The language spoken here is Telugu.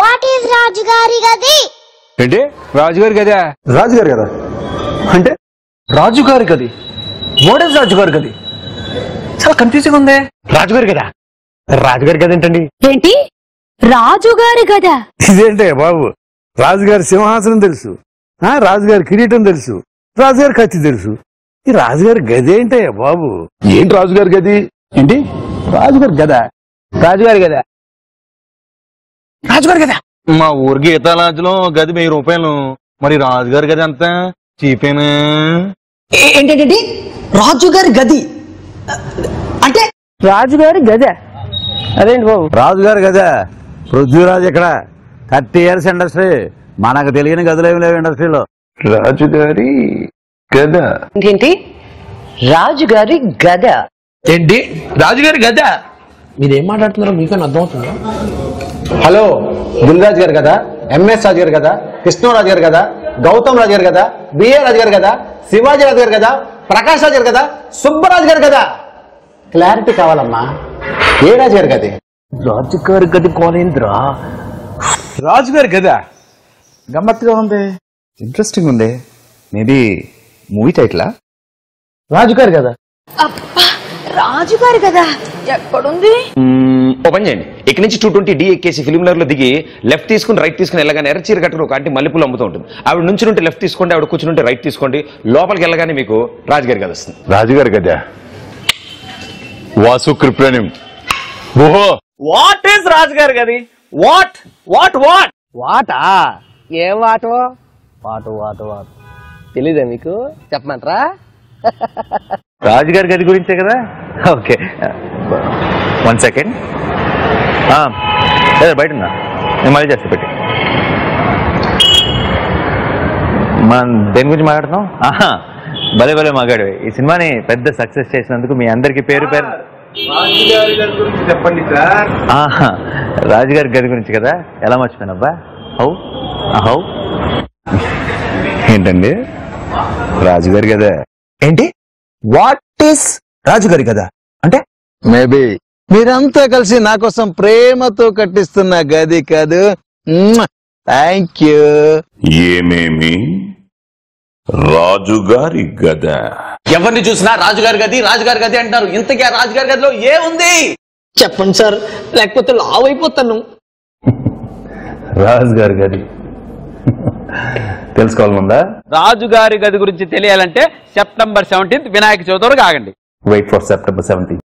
వాట్ ఈస్ రాజుగారి గది ఏంటి? రాజుగారి కదా రాజుగారు కదా? అంటే? రాజుగారి గది. వాట్ ఇస్ రాజుగారి గది? చాలా కన్ఫ్యూజింగ్ ఉంది. రాజుగారి కదా రాజుగారి కదా ఏంటండి? ఏంటి? రాజుగారి గదా? ఇదేంటే బాబు? రాజుగారి సింహాసనం తెలుసు. ఆ రాజుగారి కిరీటం తెలుసు. రాజుగారి కత్తి తెలుసు. ఈ రాజుగారి గది ఏంటయ్యా బాబు? ఏంటి రాజుగారి గది? ఏంటి? రాజుగారి కదా రాజుగారి కదా రాజుగారి కదా? మా ఊరి గీతాలాజ్లో గది వెయ్యి రూపాయలు. మరి రాజుగారి గది ఎంత? చీపేనా? ఏంటంటే రాజుగారి గది. అంటే రాజుగారి గద? అదేంటి బాబు? రాజుగారు కదా పృథ్వీరాజు ఇక్కడ థర్టీ ఇయర్స్ ఇండస్ట్రీ. మనకు తెలియని గదులు ఏమి లేవు ఇండస్ట్రీలో. రాజుగారి గద. ఏంటి రాజుగారి గద. ఏంటి? రాజుగారి గద. మీరేం మాట్లాడుతున్నారో మీకన్నా అర్థమవుతుందా? హలో దిల్రాజ్ గారు కదా ఎంఎస్ రాజు గారు కదా కృష్ణరాజు గారు కదా గౌతమ్ రాజు గారు కదా బిఏ రాజు గారు కదా శివాజీ రాజు గారు కదా ప్రకాష్ రాజు గారు కదా సుబ్బరాజు గారు కదా క్లారిటీ కావాలమ్మా ఏ రాజు గారు గది రాజుగారి గది కోనేంద్రా రాజుగారి గద గమ్మత్తుగా ఉంది ఇంట్రెస్టింగ్ ఉంది మేబీ మూవీ టైటిలా రాజు గారు కదా అబ్బా రాజుగారి గదా ఎక్కడుంది ఓపెన్ చేయండి. ఇక్కడి నుంచి టూ ట్వంటీ డి ఎక్కేసి ఫిలింలర్లో దిగి లెఫ్ట్ తీసుకుని రైట్ తీసుకుని వెళ్ళగానే ఎర్ర చీర కట్టుకుని ఒక ఆంటీ మల్లెపూలు అమ్ముతూ ఉంటుంది. ఆవిడ నుంచి ఉంటే లెఫ్ట్ తీసుకోండి ఆవిడ కూర్చుంటే రైట్ తీసుకోండి. లోపలికి వెళ్ళగానే మీకు రాజుగారి గది వస్తుంది. రాజుగారి గద వాసు కృప్రణిం. ఓహో! వాట్ ఈస్ రాజుగారి గది వాట్ వాట్ వాట్ వాటా? ఏం వాటో? వాటు వాటు వాటు. తెలీదా మీకు? చెప్పమంటారా? రాజుగారి గది గురించే కదా? ఓకే. వన్ సెకండ్ లేదా బయట ఉన్నా నేను మళ్ళీ చేస్తా పెట్టి. మనం దేని గురించి మాట్లాడుతున్నాం ఆహా భలే భలే మాగాడు ఈ సినిమాని పెద్ద సక్సెస్ చేసినందుకు మీ అందరికి పేరు పేరు. చెప్పండి సార్. రాజుగారి గది గురించి కదా? ఎలా మర్చిపోయానబ్బా? హౌ? హౌ? ఏంటండి? రాజుగారి గదా. ఏంటి? వాట్ ఈస్ రాజుగారి కదా అంటే? మేబీ మీరంతా కలిసి నా కోసం ప్రేమతో కట్టిస్తున్న గది కాదు. Thank you. ఏమేమి? రాజుగారి గద. ఎవరిని చూసినా రాజుగారి గది రాజుగారి గది అంటారు ఇంతకీ ఆ రాజుగారి గదిలో ఏముంది చెప్పండి సార్ లేకపోతే లావ్ అయిపోతాను రాజుగారి గది. తెలుసుకోవాలి ముందా? రాజుగారి గది గురించి తెలియాలంటే సెప్టెంబర్ సెవెంటీన్త్ వినాయక చవితి వరకు ఆగండి. Wait for September seventeen